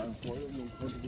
transporte, muy.